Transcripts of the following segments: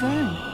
Nothing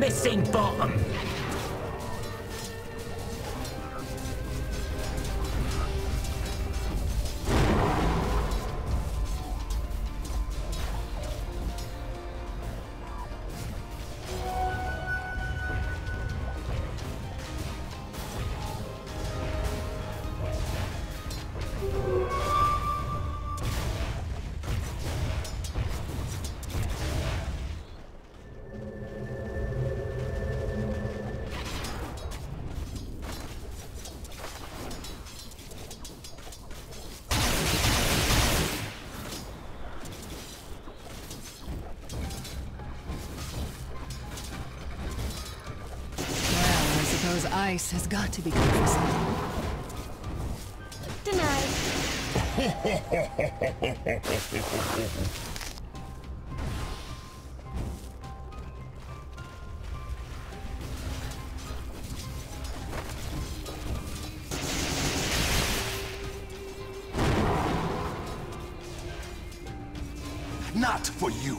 Missing bottom. Suppose ice has got to be good for something. Denied. Not for you.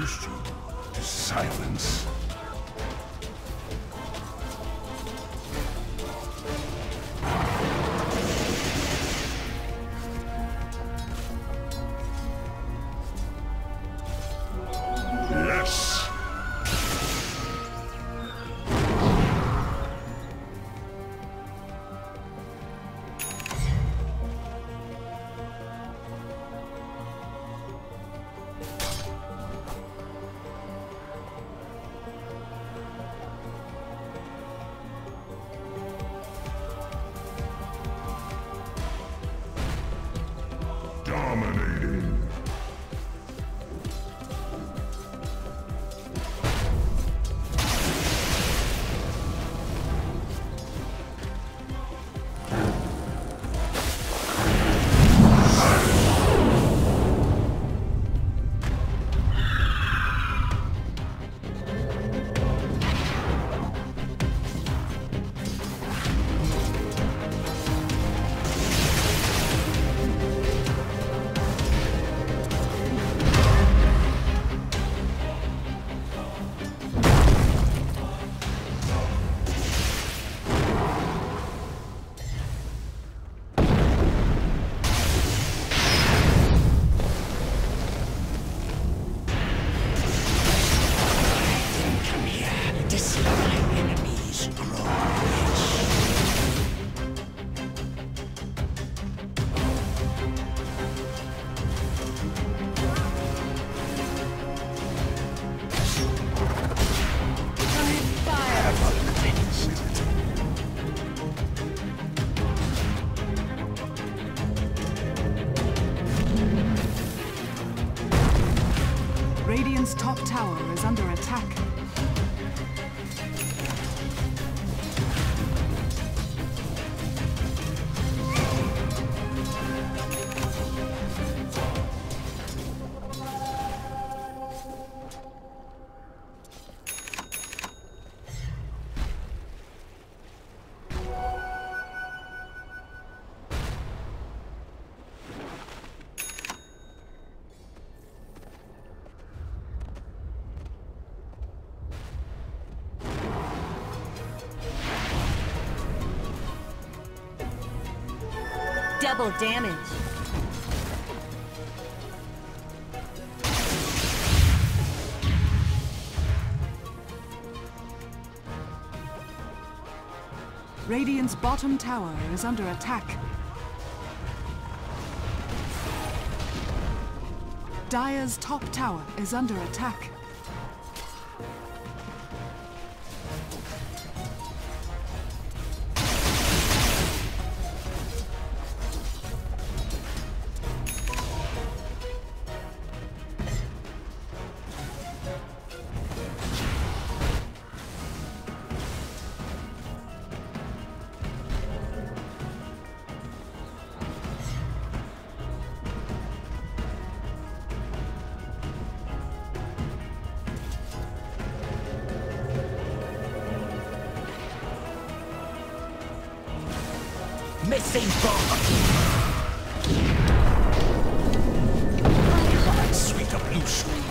used you to silence. Double damage. Radiant's bottom tower is under attack. Dire's top tower is under attack. Missing bomb! Sweet blue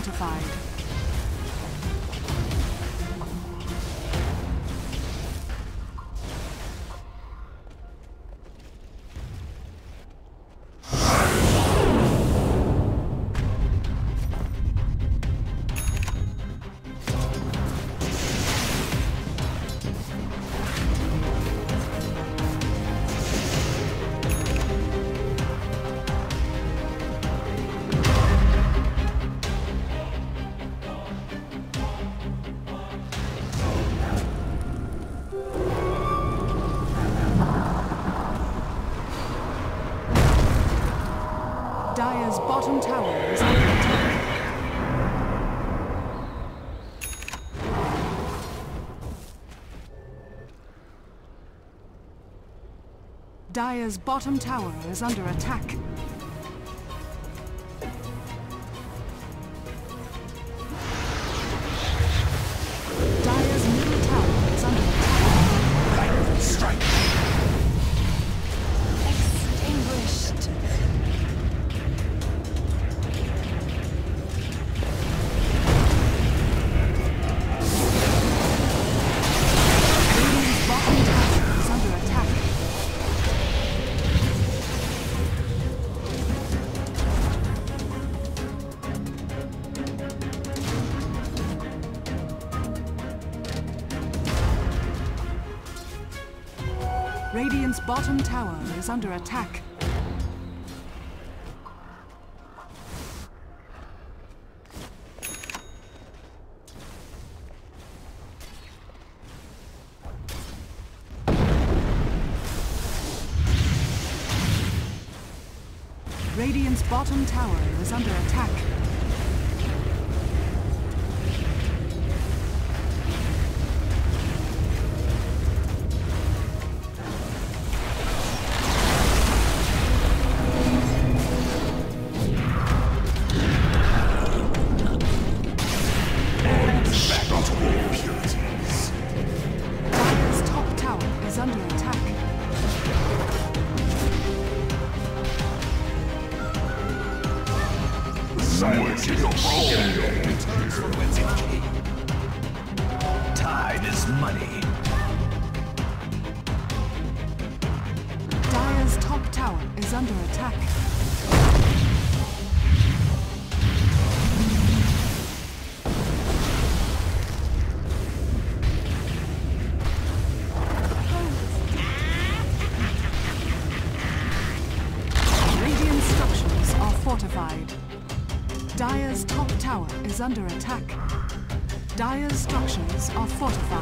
fortified. Dire's bottom tower is under attack. Bottom tower is under attack. is under attack. Radiant's bottom tower under attack. Radiant structures are fortified. Dire's top tower is under attack. Dire's structures are fortified.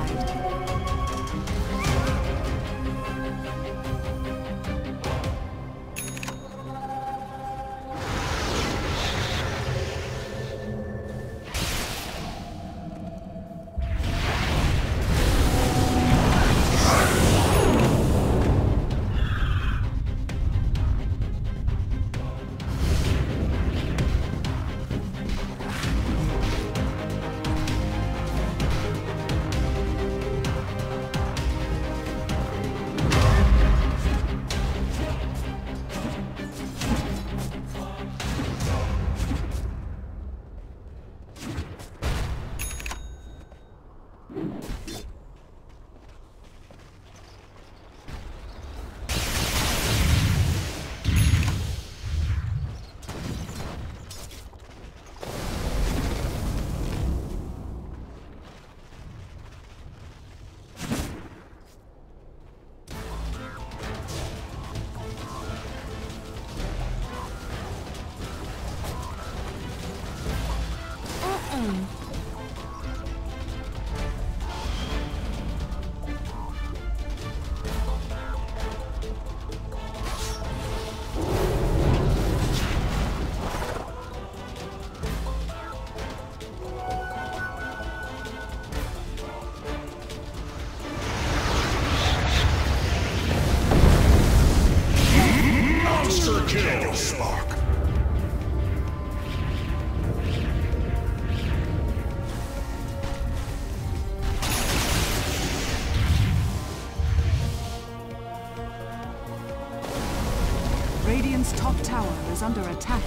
Tower is under attack.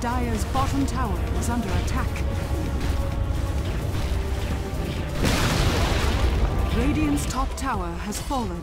Dire's bottom tower is under attack. Radiant's top tower has fallen.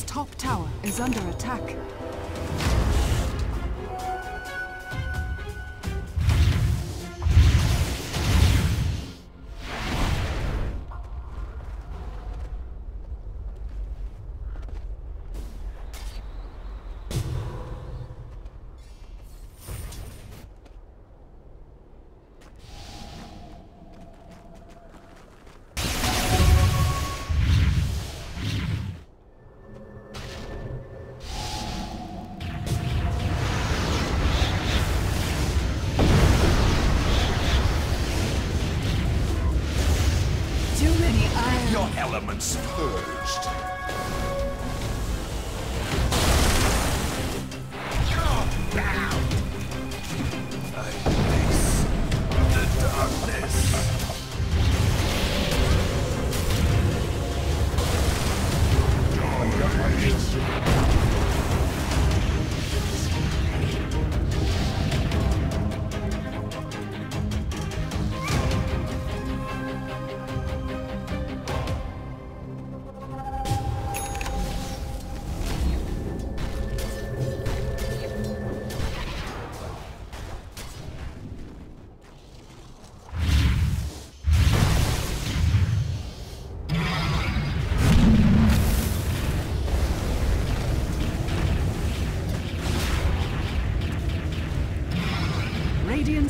Dire's top tower is under attack.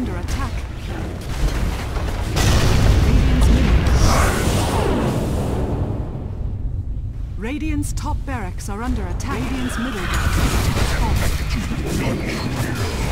Under attack. Radiant's top barracks are under attack. Radiant's middle barracks.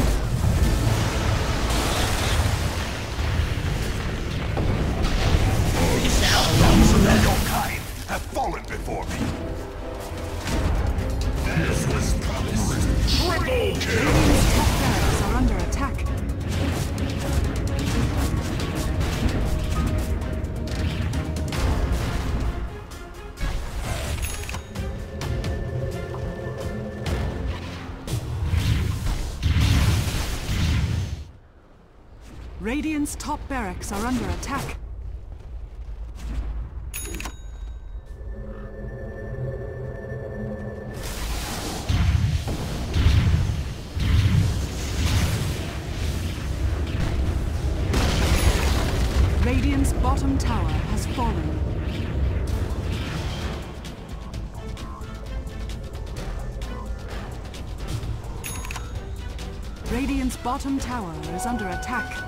Barracks are under attack. Radiant's bottom tower has fallen. Radiant's bottom tower is under attack.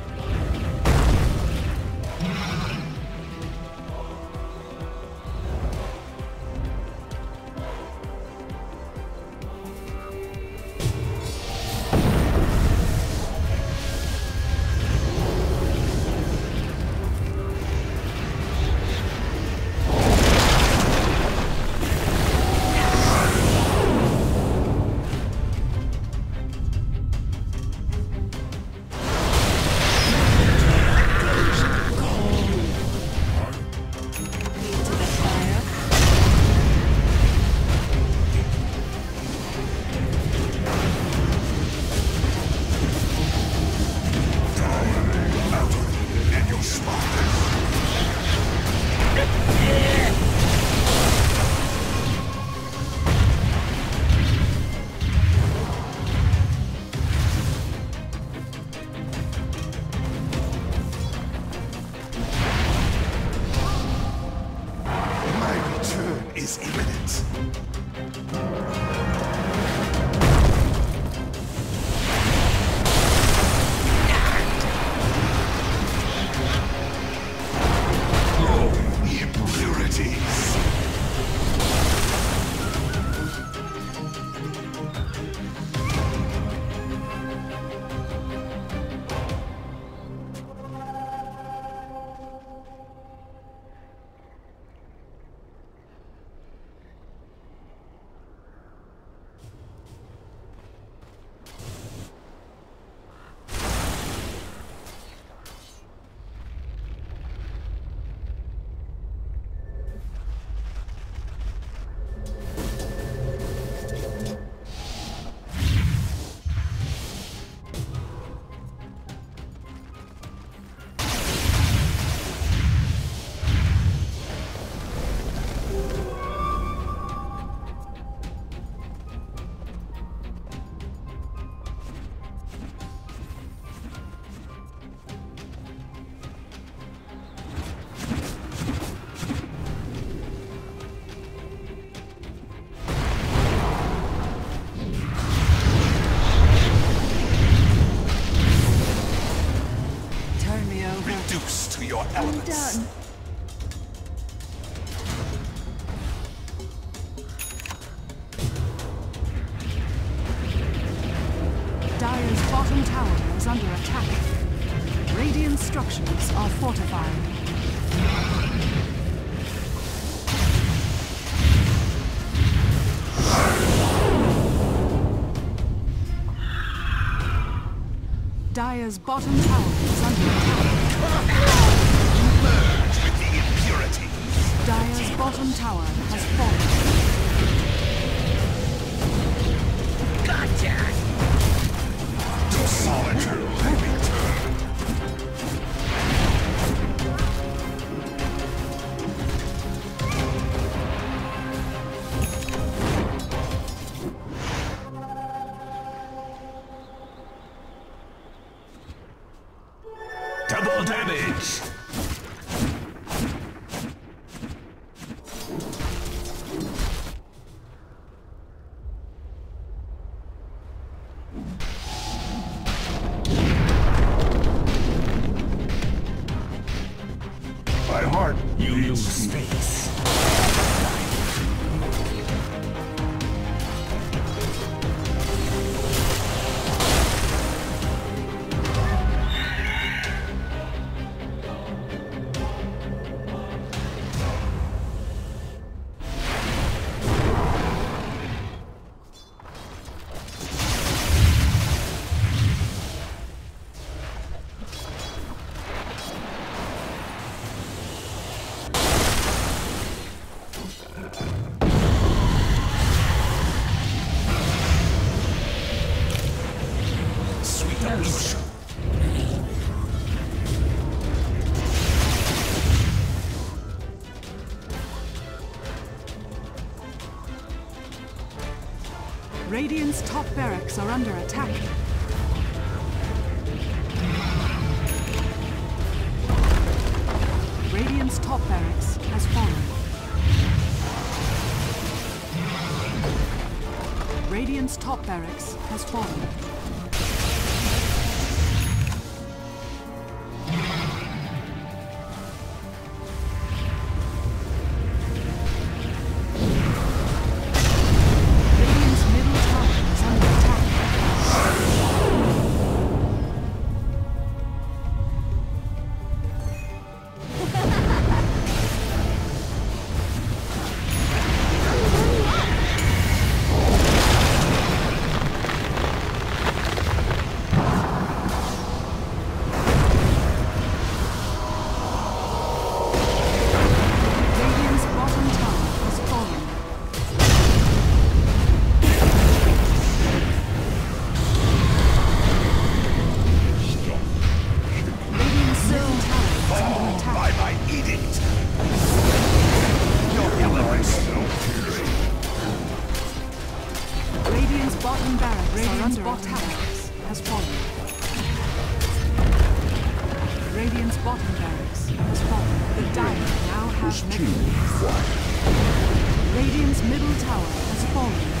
Is imminent. Dire's bottom tower is under attack. Merge with the impurities. Dire's bottom tower has fallen. Double damage! Barracks are under attack. Radiant's top barracks has fallen. Radiant's top barracks has fallen. Radiant's bottom barracks are under attack. Has fallen. Radiant's bottom barracks has fallen. The Dire now have mega. Radiant's middle tower has fallen.